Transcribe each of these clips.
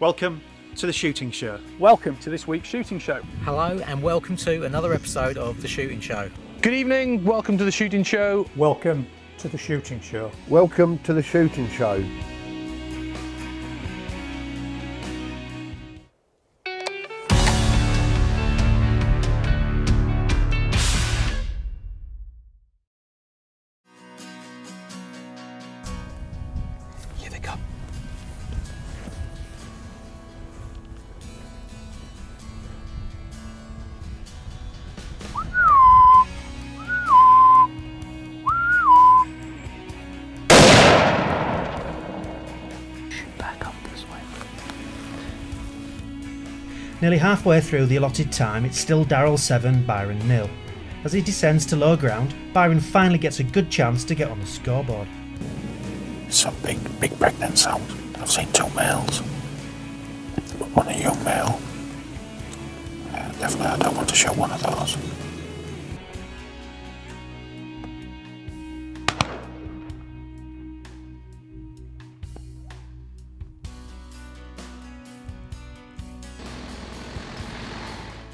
Welcome to the shooting show. Welcome to this week's shooting show. Hello and welcome to another episode of The Shooting Show. Good evening, welcome to the shooting show. Welcome to the shooting show. Welcome to the shooting show. Nearly halfway through the allotted time, it's still Darrell 7, Byron nil. As he descends to low ground, Byron finally gets a good chance to get on the scoreboard. Some big, big pregnant sound. I've seen two males. One a young male. Yeah, definitely, I don't want to show one of those.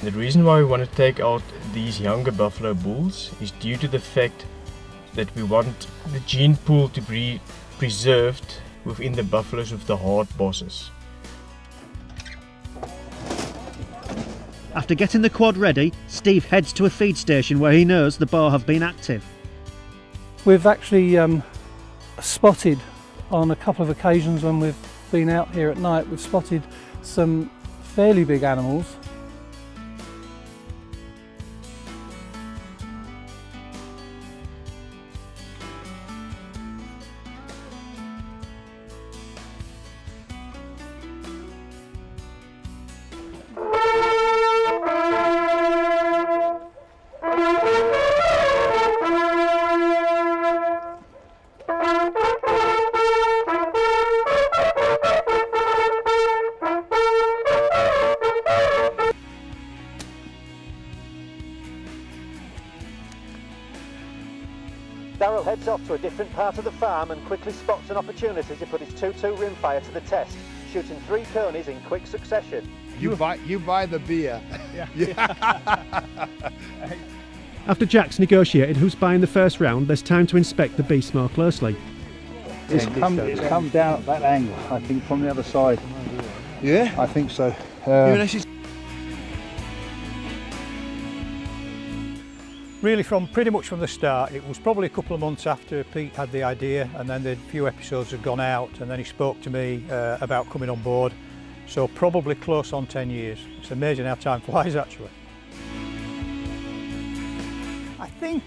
The reason why we want to take out these younger buffalo bulls is due to the fact that we want the gene pool to be preserved within the buffaloes with the hard bosses. After getting the quad ready, Steve heads to a feed station where he knows the boar have been active. We've actually um, spotted on a couple of occasions when we've been out here at night, we've spotted some fairly big animals. Darrell heads off to a different part of the farm and quickly spots an opportunity to put his 2-2 rimfire to the test, shooting three conies in quick succession. You buy you buy the beer. Yeah. After Jack's negotiated who's buying the first round, there's time to inspect the beast more closely. It's come, it's come down at that angle, I think, from the other side. Yeah? I think so. You uh, really from pretty much from the start it was probably a couple of months after Pete had the idea and then the few episodes had gone out and then he spoke to me uh, about coming on board. So probably close on 10 years. It's amazing how time flies actually. I think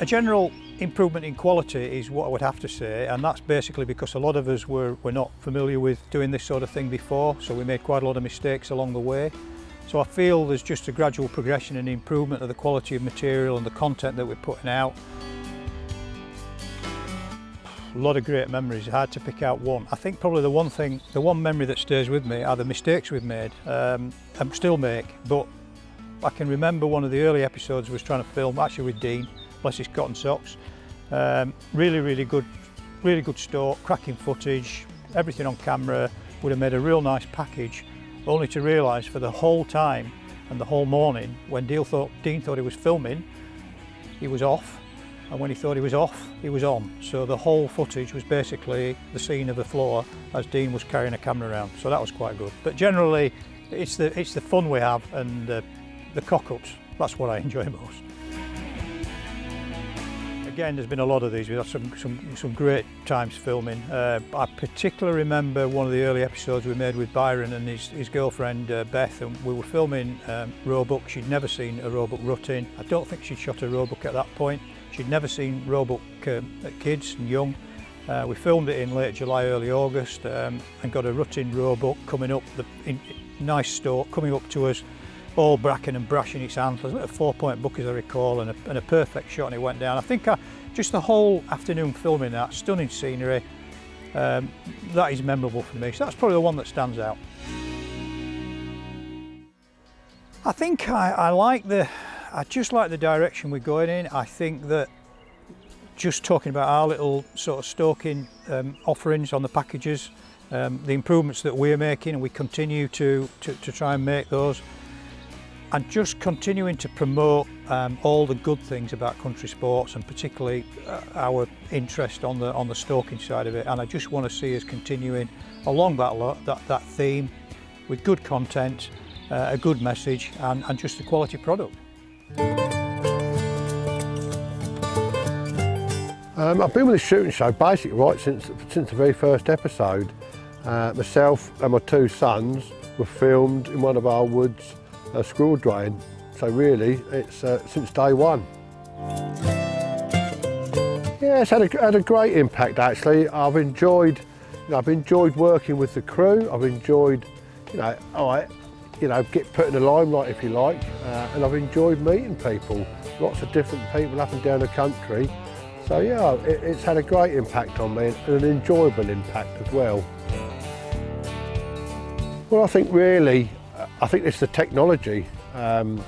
a general improvement in quality is what I would have to say and that's basically because a lot of us were, were not familiar with doing this sort of thing before so we made quite a lot of mistakes along the way. So I feel there's just a gradual progression and improvement of the quality of material and the content that we're putting out. A lot of great memories, hard to pick out one. I think probably the one thing, the one memory that stays with me are the mistakes we've made um, and still make, but I can remember one of the early episodes was trying to film actually with Dean, bless his cotton socks. Um, really, really good, really good stock, cracking footage, everything on camera, would have made a real nice package, only to realise for the whole time and the whole morning, when Dean thought, Dean thought he was filming, he was off, and when he thought he was off, he was on. So the whole footage was basically the scene of the floor as Dean was carrying a camera around. So that was quite good. But generally, it's the it's the fun we have and the, the cock-ups. That's what I enjoy most. Again, there's been a lot of these. We've had some, some, some great times filming. Uh, I particularly remember one of the early episodes we made with Byron and his, his girlfriend uh, Beth, and we were filming um, Roebuck. She'd never seen a Roebuck rutting. I don't think she'd shot a Roebuck at that point. She'd never seen Roebuck um, at kids and young. Uh, we filmed it in late July, early August, um, and got a rutting Roebuck coming up, the in, nice stalk coming up to us all bracken and brushing its antlers, a four-point buck as I recall, and a, and a perfect shot, and it went down. I think I, just the whole afternoon filming that, stunning scenery, um, that is memorable for me. So that's probably the one that stands out. I think I, I like the, I just like the direction we're going in. I think that just talking about our little sort of stalking um, offerings on the packages um, the improvements that we're making and we continue to, to, to try and make those and just continuing to promote um, all the good things about country sports and particularly uh, our interest on the on the stalking side of it and I just want to see us continuing along that that, that theme with good content uh, a good message and, and just a quality product. Um, I've been with the shooting show basically right since since the very first episode. Uh, myself and my two sons were filmed in one of our woods a squirrel drain. So really, it's uh, since day one. Yeah, it's had a, had a great impact actually. I've enjoyed, you know, I've enjoyed working with the crew. I've enjoyed, you know, I, you know, get put in the limelight if you like, uh, and I've enjoyed meeting people, lots of different people up and down the country. So yeah, it, it's had a great impact on me and an enjoyable impact as well. Well, I think really I think it's the technology. Um,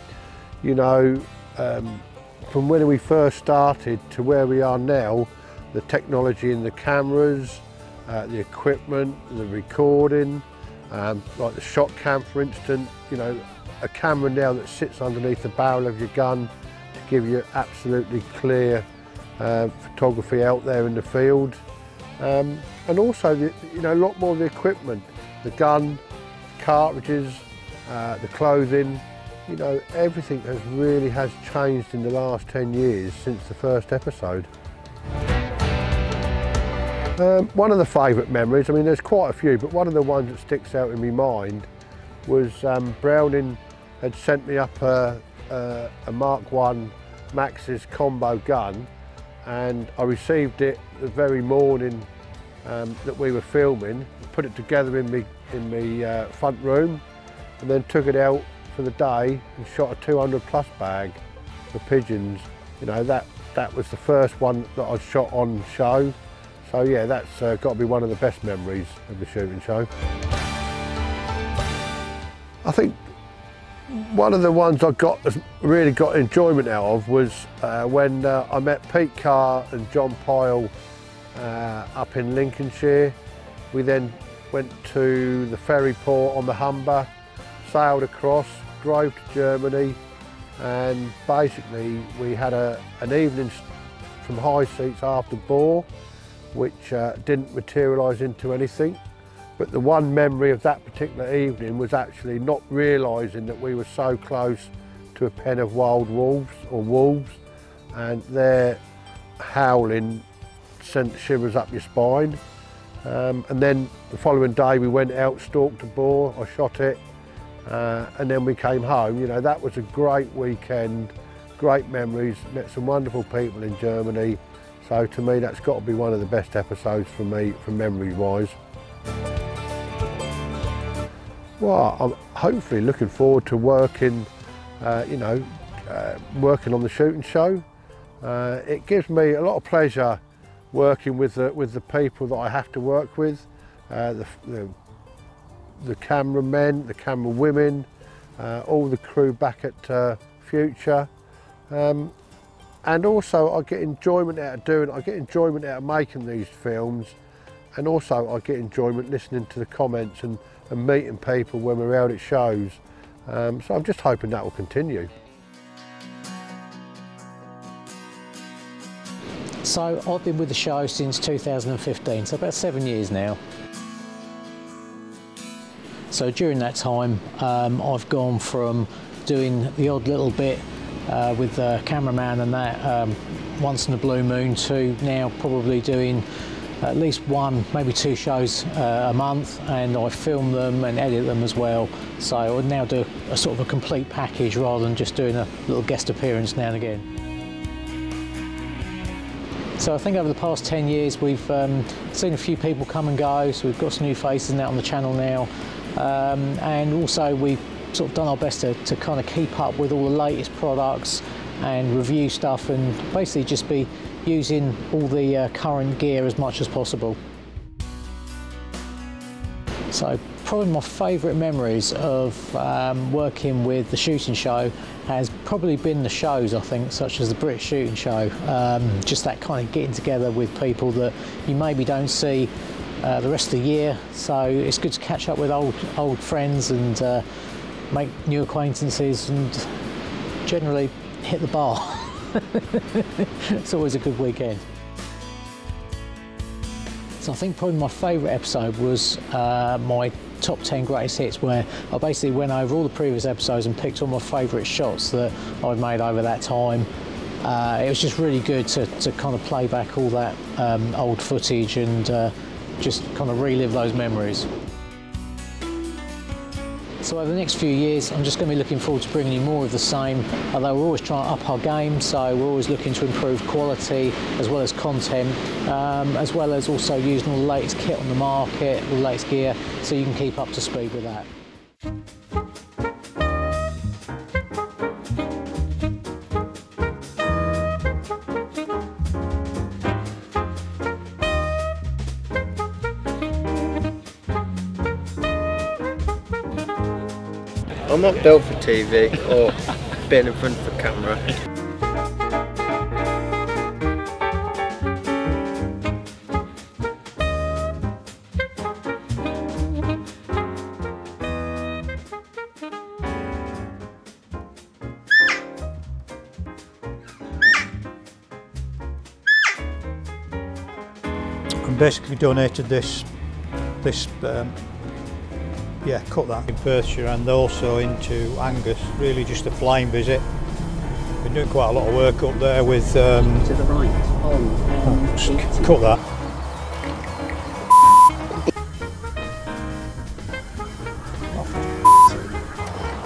you know, um, from when we first started to where we are now, the technology in the cameras, uh, the equipment, the recording, um, like the shot cam for instance, you know, a camera now that sits underneath the barrel of your gun to give you absolutely clear uh, photography out there in the field. Um, and also, the, you know, a lot more of the equipment, the gun, cartridges, uh, the clothing, you know, everything has really has changed in the last 10 years since the first episode. Um, one of the favourite memories, I mean there's quite a few, but one of the ones that sticks out in my mind was um, Browning had sent me up a, a, a Mark 1 Maxus combo gun and I received it the very morning um, that we were filming, put it together in my, in uh, front room and then took it out for the day and shot a 200 plus bag for pigeons. You know, that, that was the first one that I shot on show. So yeah, that's uh, got to be one of the best memories of the shooting show. I think one of the ones I got really got enjoyment out of was uh, when uh, I met Pete Carr and John Pyle uh, up in Lincolnshire. We then went to the ferry port on the Humber sailed across, drove to Germany, and basically we had a, an evening from high seats after Boar, which uh, didn't materialise into anything. But the one memory of that particular evening was actually not realising that we were so close to a pen of wild wolves or wolves and their howling sent shivers up your spine. Um, and then the following day we went out, stalked a boar, I shot it, uh, and then we came home. You know, that was a great weekend, great memories, met some wonderful people in Germany. So to me, that's got to be one of the best episodes for me, for memory-wise. Well, I'm hopefully looking forward to working, uh, you know, uh, working on the shooting show. Uh, it gives me a lot of pleasure working with the, with the people that I have to work with, uh, the, the the cameramen, the camera women, uh, all the crew back at uh, Future. Um, and also I get enjoyment out of doing it. I get enjoyment out of making these films and also I get enjoyment listening to the comments and, and meeting people when we're out at shows. Um, so I'm just hoping that will continue. So I've been with the show since 2015, so about seven years now. So during that time, um, I've gone from doing the odd little bit uh, with the cameraman and that um, once in a blue moon to now probably doing at least one, maybe two shows uh, a month and I film them and edit them as well. So I would now do a sort of a complete package rather than just doing a little guest appearance now and again. So I think over the past 10 years we've um, seen a few people come and go, so we've got some new faces now on the channel now. Um, and also we've sort of done our best to, to kind of keep up with all the latest products and review stuff and basically just be using all the uh, current gear as much as possible. So probably my favourite memories of um, working with the shooting show has probably been the shows I think such as the British shooting show um, just that kind of getting together with people that you maybe don't see uh, the rest of the year. So it's good to catch up with old old friends and uh, make new acquaintances and generally hit the bar. it's always a good weekend. So I think probably my favourite episode was uh, my top 10 greatest hits where I basically went over all the previous episodes and picked all my favourite shots that I'd made over that time. Uh, it was just really good to, to kind of play back all that um, old footage and uh, just kind of relive those memories. So over the next few years, I'm just going to be looking forward to bringing you more of the same, although we're always trying to up our game, so we're always looking to improve quality as well as content, um, as well as also using all the latest kit on the market, all the latest gear, so you can keep up to speed with that. Not built for TV or being in front of a camera. and basically donated this this um, yeah cut that in Perthshire and also into Angus really just a flying visit been doing quite a lot of work up there with um, to the right on um, just cut that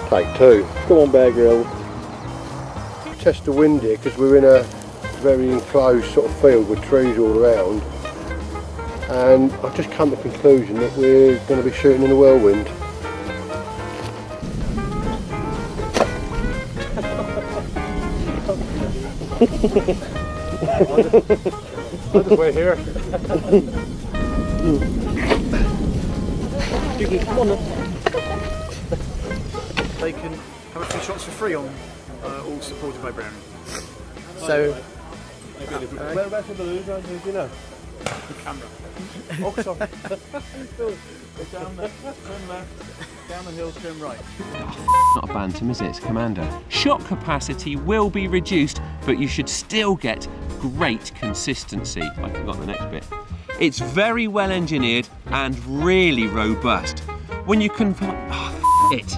Take two. Come on, Bear Grylls. Test the wind here because we're in a very enclosed sort of field with trees all around. And I've just come to the conclusion that we're going to be shooting in a whirlwind. We're here. You can come on. They can have a few shots for free on, uh, all supported by Browning. So, Whereabouts are the balloons? Do you know? The camera. Down there, turn left, down the hill, turn right. Not a Bantam, is it? It's Commander. Shot capacity will be reduced, but you should still get great consistency. I forgot the next bit. It's very well engineered and really robust. When you can... Oh, it.